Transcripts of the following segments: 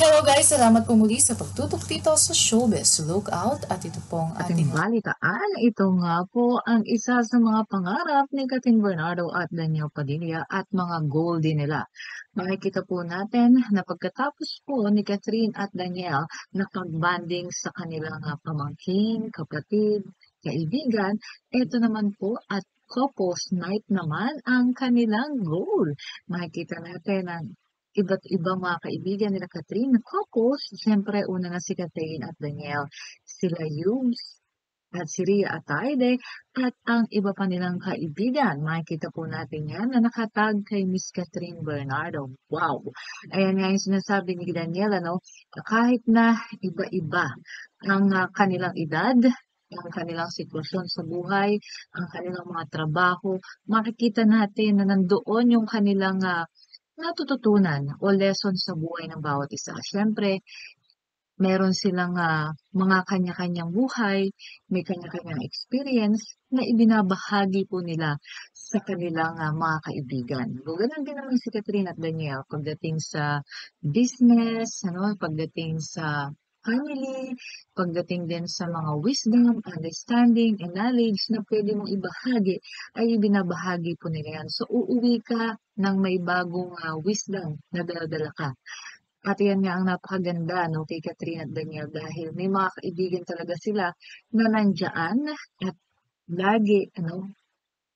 Hello guys! Salamat po muli sa pagtutok dito sa Showbiz Lookout at ito pong Ating ating balitaan, ito nga po ang isa sa mga pangarap ni Kating Bernardo at Daniel Padilla at mga goal din nila. Makikita po natin na pagkatapos po ni Catherine at Daniel nakag-banding sa kanilang pamangkin, kapatid, kaibigan, ito naman po at couples night naman ang kanilang goal. Makikita natin ang iba't ibang mga kaibigan nila Catherine couples. Siyempre, una na si Catherine at Daniel. Sila Yumes at si Ria Atayde at ang iba pa nilang kaibigan. Makikita po natin yan na nakatag kay Miss Catherine Bernardo. Wow! Ayan nga yung sinasabi ni Daniel, ano, kahit na iba-iba ang ah, kanilang edad, ang kanilang sitwasyon sa buhay, ang kanilang mga trabaho, makikita natin na nandoon yung kanilang ah, natututunan o lesson sa buhay ng bawat isa. Siyempre, meron silang ah, mga kanya-kanyang buhay, may kanya-kanyang experience na ibinabahagi po nila sa kanilang ah, mga kaibigan. So, ganun din naman si Catherine at Daniel pagdating sa business, ano, pagdating sa family, pagdating din sa mga wisdom, understanding, and knowledge na pwede mong ibahagi, ay ibinabahagi po nila yan. So, uuwi ka ng may bagong ah, wisdom na dala-dala ka. At yan nga ang napakaganda no, kay Catherine at Daniel dahil may mga kaibigan talaga sila na nandyan at lagi ano,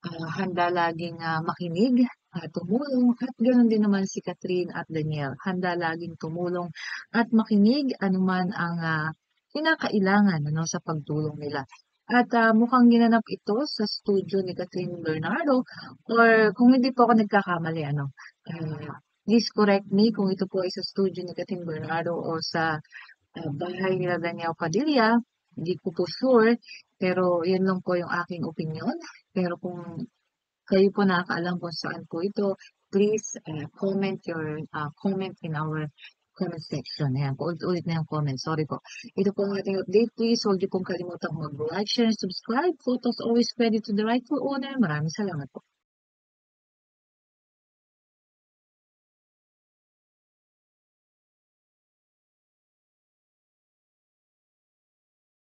ah, handa laging ah, makinig, at tumulong at ganoon din naman si Catherine at Daniel. Handa laging tumulong at makinig anuman ang ah, kinakailangan ano, sa pagtulong nila. At ah, mukhang ginanap ito sa studio ni Catherine Bernardo or kung hindi po ako nagkakamali, ano, ah, please correct me kung ito po ay sa studio ni Catherine Bernardo o sa ah, bahay nila Daniel Padilla. Hindi ko po sure, pero yun lang po yung aking opinion. Pero kung kayo po nakakaalam kung saan po ito, please ah, comment your ah, comment in our comment section. Ayan, paulit-ulit na yung comment. Sorry po. Ito po ang ating update. Please, huwag niyo pong kalimutang mag-like, share, and subscribe. Photos always ready to the rightful owner. Maraming salamat po.